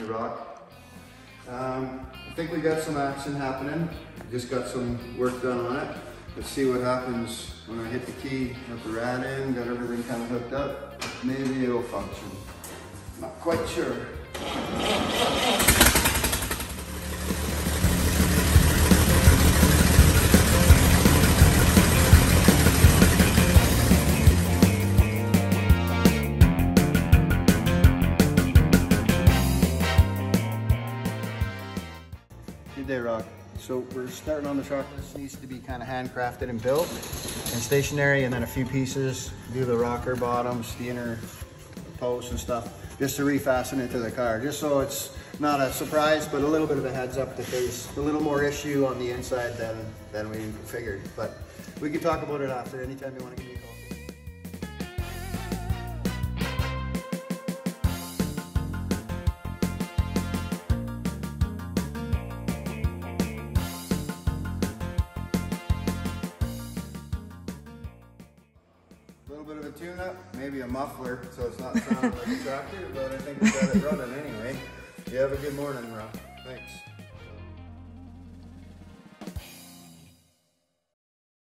rock. Um, I think we got some action happening. Just got some work done on it. Let's see what happens when I hit the key, got the rad in, got everything kind of hooked up. Maybe it'll function. Not quite sure. Good day, Rock. So we're starting on the truck. This needs to be kind of handcrafted and built and stationary and then a few pieces, do the rocker bottoms, the inner posts and stuff, just to refasten it to the car, just so it's not a surprise, but a little bit of a heads up that there's a little more issue on the inside than, than we figured. But we can talk about it after, anytime you want to give me a call. Little bit of a tune-up, maybe a muffler, so it's not sounding like a tractor, but I think we got it running anyway. You have a good morning, Rob. Thanks.